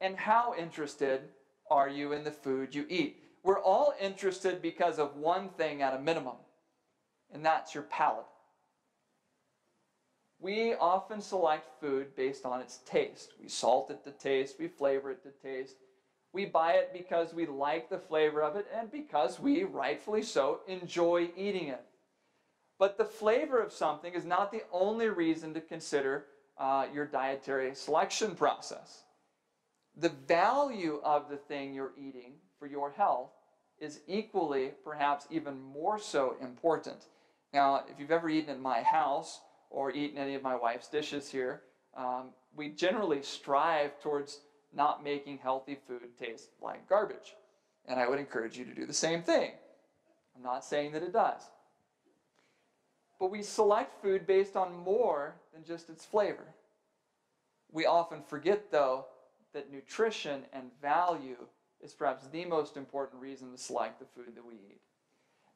And how interested are you in the food you eat? We're all interested because of one thing at a minimum, and that's your palate. We often select food based on its taste. We salt it to taste, we flavor it to taste. We buy it because we like the flavor of it and because we, rightfully so, enjoy eating it. But the flavor of something is not the only reason to consider uh, your dietary selection process. The value of the thing you're eating for your health is equally, perhaps even more so important. Now, if you've ever eaten at my house, or eaten any of my wife's dishes here, um, we generally strive towards not making healthy food taste like garbage. And I would encourage you to do the same thing. I'm not saying that it does. But we select food based on more than just its flavor. We often forget, though, that nutrition and value is perhaps the most important reason to select the food that we eat.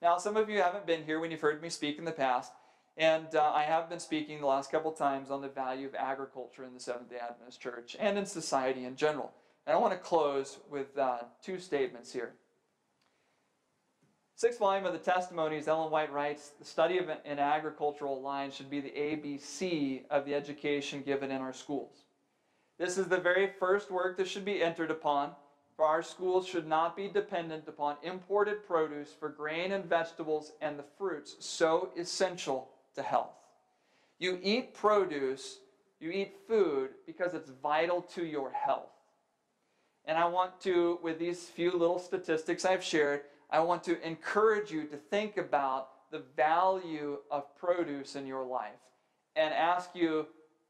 Now, some of you haven't been here when you've heard me speak in the past, and uh, I have been speaking the last couple times on the value of agriculture in the Seventh day Adventist Church and in society in general. And I want to close with uh, two statements here. Sixth volume of the Testimonies, Ellen White writes The study of an agricultural line should be the ABC of the education given in our schools. This is the very first work that should be entered upon, for our schools should not be dependent upon imported produce for grain and vegetables and the fruits so essential to health. You eat produce, you eat food because it's vital to your health. And I want to, with these few little statistics I've shared, I want to encourage you to think about the value of produce in your life and ask you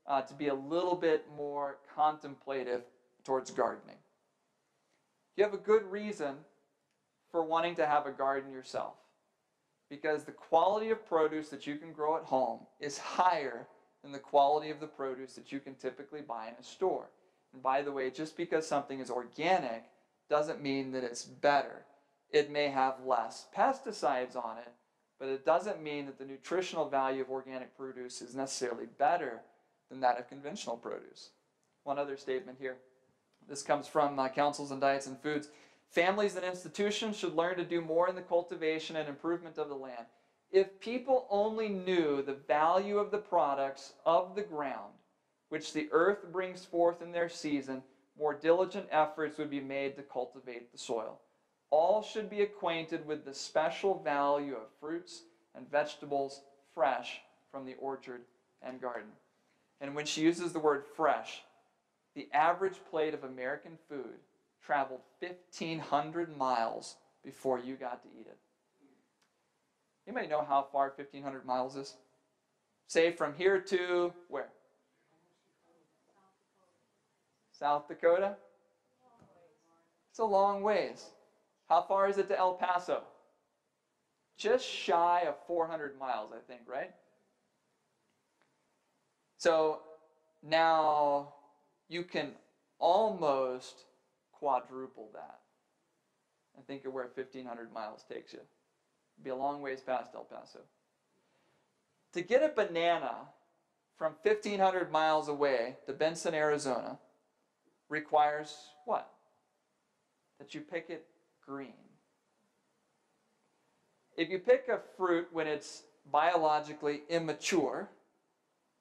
uh, to be a little bit more contemplative towards gardening. You have a good reason for wanting to have a garden yourself because the quality of produce that you can grow at home is higher than the quality of the produce that you can typically buy in a store. And by the way, just because something is organic doesn't mean that it's better. It may have less pesticides on it, but it doesn't mean that the nutritional value of organic produce is necessarily better than that of conventional produce. One other statement here. This comes from uh, Counsels on Diets and Foods. Families and institutions should learn to do more in the cultivation and improvement of the land. If people only knew the value of the products of the ground, which the earth brings forth in their season, more diligent efforts would be made to cultivate the soil. All should be acquainted with the special value of fruits and vegetables fresh from the orchard and garden. And when she uses the word fresh, the average plate of American food traveled 1,500 miles before you got to eat it. You may know how far 1,500 miles is. Say from here to where? South Dakota? It's a long ways. How far is it to El Paso? Just shy of 400 miles, I think, right? So now you can almost quadruple that. And think of where 1,500 miles takes you. It'd be a long ways past El Paso. To get a banana from 1,500 miles away to Benson, Arizona, requires what? That you pick it green. If you pick a fruit when it's biologically immature,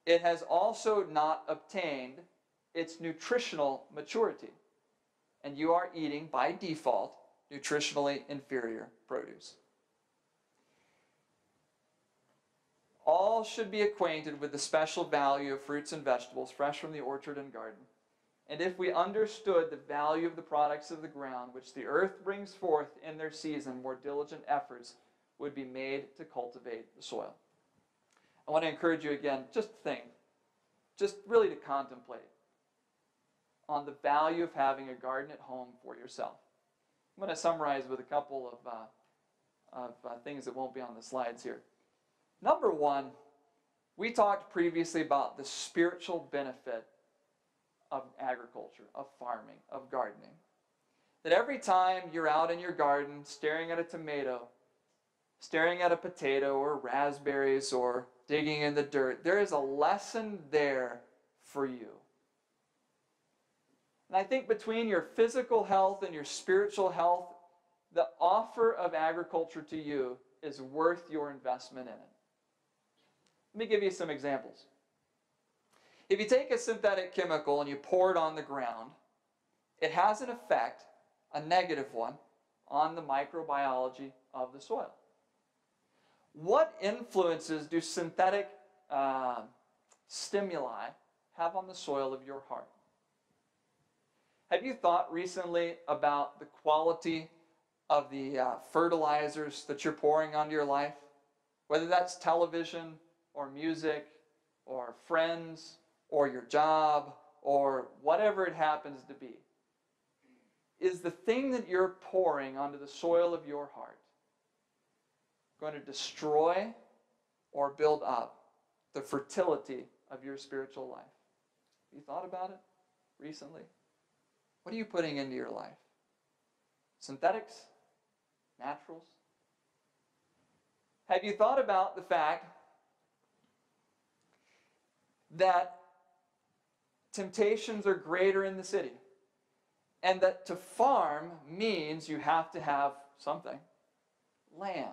it has also not obtained its nutritional maturity. And you are eating, by default, nutritionally inferior produce. All should be acquainted with the special value of fruits and vegetables fresh from the orchard and garden. And if we understood the value of the products of the ground, which the earth brings forth in their season, more diligent efforts would be made to cultivate the soil. I want to encourage you again, just think, just really to contemplate on the value of having a garden at home for yourself. I'm going to summarize with a couple of, uh, of uh, things that won't be on the slides here. Number one, we talked previously about the spiritual benefit of agriculture, of farming, of gardening. That every time you're out in your garden staring at a tomato, staring at a potato or raspberries or digging in the dirt, there is a lesson there for you. And I think between your physical health and your spiritual health, the offer of agriculture to you is worth your investment in it. Let me give you some examples. If you take a synthetic chemical and you pour it on the ground, it has an effect, a negative one, on the microbiology of the soil. What influences do synthetic uh, stimuli have on the soil of your heart? Have you thought recently about the quality of the uh, fertilizers that you're pouring onto your life? Whether that's television or music or friends or your job or whatever it happens to be. Is the thing that you're pouring onto the soil of your heart going to destroy or build up the fertility of your spiritual life? Have you thought about it recently? What are you putting into your life? Synthetics? Naturals? Have you thought about the fact that temptations are greater in the city? And that to farm means you have to have something land.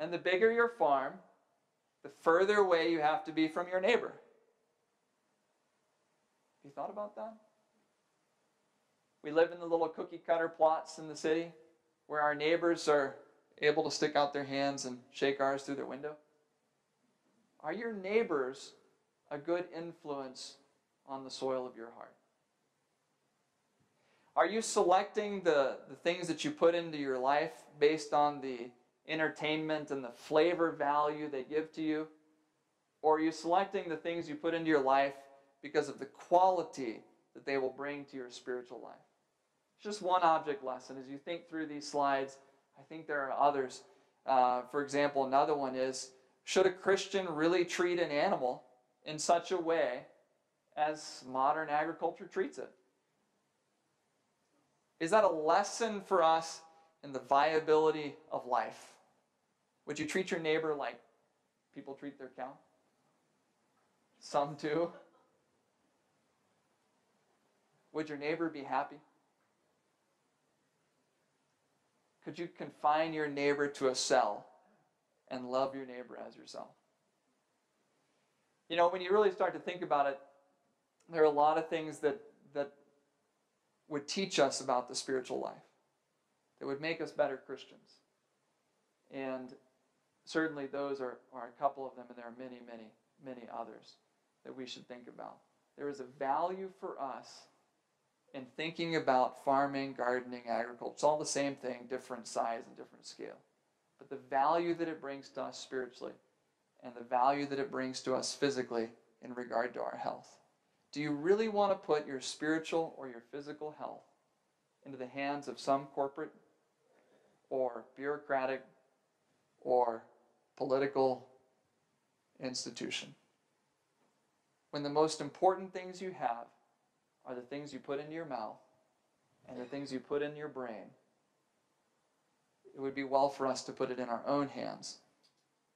And the bigger your farm, the further away you have to be from your neighbor. Have you thought about that? We live in the little cookie cutter plots in the city where our neighbors are able to stick out their hands and shake ours through their window. Are your neighbors a good influence on the soil of your heart? Are you selecting the, the things that you put into your life based on the entertainment and the flavor value they give to you? Or are you selecting the things you put into your life because of the quality that they will bring to your spiritual life? Just one object lesson. As you think through these slides, I think there are others. Uh, for example, another one is should a Christian really treat an animal in such a way as modern agriculture treats it? Is that a lesson for us in the viability of life? Would you treat your neighbor like people treat their cow? Some do. Would your neighbor be happy? Could you confine your neighbor to a cell and love your neighbor as yourself? You know, when you really start to think about it, there are a lot of things that, that would teach us about the spiritual life, that would make us better Christians. And certainly those are, are a couple of them, and there are many, many, many others that we should think about. There is a value for us in thinking about farming, gardening, agriculture. It's all the same thing, different size and different scale. But the value that it brings to us spiritually and the value that it brings to us physically in regard to our health. Do you really want to put your spiritual or your physical health into the hands of some corporate or bureaucratic or political institution? When the most important things you have are the things you put into your mouth and the things you put in your brain, it would be well for us to put it in our own hands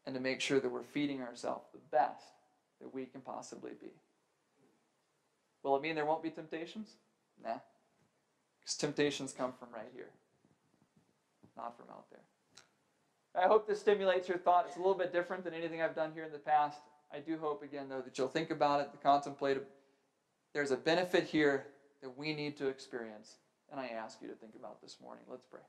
and to make sure that we're feeding ourselves the best that we can possibly be. Will it mean there won't be temptations? Nah. Because temptations come from right here, not from out there. I hope this stimulates your thought. It's a little bit different than anything I've done here in the past. I do hope, again, though, that you'll think about it, contemplate it. There's a benefit here that we need to experience, and I ask you to think about this morning. Let's pray.